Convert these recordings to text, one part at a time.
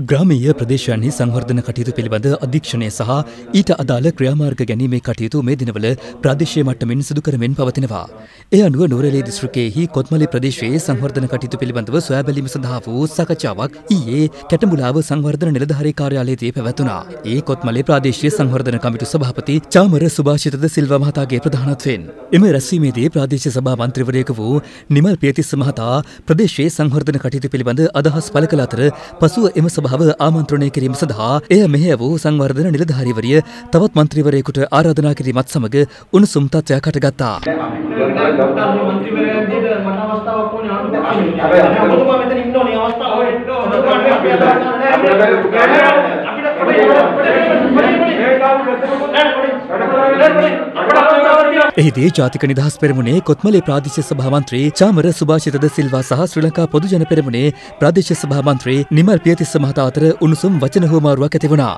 ග්‍රාමීය ප්‍රදේශයන්හි සංවර්ධන කටයුතු පිළිබඳ අධීක්ෂණය සහ ඊට අදාළ ක්‍රියාමාර්ග ගැනීමේ කටයුතු මේ දිනවල ප්‍රාදේශීය මට්ටමින් සිදු කරමින් පවතිනවා. ඒ අනුව නුවරඑළිය දිස්ත්‍රික්කයේහි කොත්මලේ ප්‍රදේශයේ සංවර්ධන කටයුතු පිළිබඳව සොයා බැලීම සඳහා වූ සාකච්ඡාවක් ඊයේ කැටඹුලාව සංවර්ධන නිලධාරී කාර්යාලයේදී පැවැතුණා. ඒ කොත්මලේ ප්‍රාදේශීය සංවර්ධන කමිටු සභාපති චාමර සුභාෂිතද සිල්වා මහතාගේ ප්‍රධානත්වයෙන් එම රැස්වීමේදී ප්‍රාදේශීය සභා මන්ත්‍රීවරයෙකු වූ නිමල් පියතිස්ස මහතා ප්‍රදේශයේ සංවර්ධන කටයුතු පිළිබඳ අදහස් පළ කළ අතර පසුව එම සභාව ආමන්ත්‍රණය කිරීම සඳහා එය මෙහෙය වූ සංවර්ධන නිලධාරීවරිය තවත් මන්ත්‍රීවරයෙකුට ආරාධනා කිරීමත් සමග උණුසුම් තත්ත්වයක් හටගත්තා. මන්ත්‍රීවරයෙක්ද එහිදී ජාතික නිදහස් පෙරමුණේ කොත්මලේ ප්‍රාදේශ සභා මන්ත්‍රී චාමර සුභාෂිතද සිල්වා සහ ශ්‍රී ලංකා පොදු ජන පෙරමුණේ ප්‍රාදේශ සභා මන්ත්‍රී නිමල් පියතිස්ස මහතා අතර උණුසුම් වචන හුවමාරුවක් ඇති වුණා.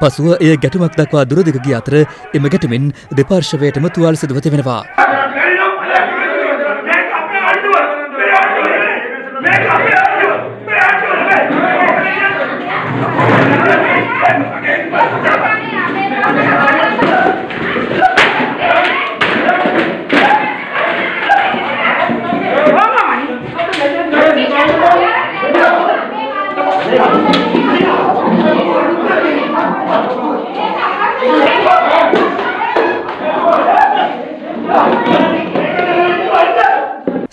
පසුව එය ගැටුමක් දක්වා දුරදිග ගිය අතර එම ගැටුමින් දෙපාර්ශවයටම තුවාල සිදුව තිබෙනවා.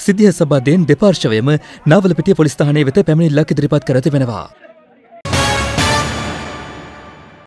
සිද්ධිය සබාදයෙන් දෙපාර්ශවයම නාවලපිටිය පොලිස්ථානය වෙත පැමිණිල්ලක් ඉදිරිපත් කර තිබෙනවා.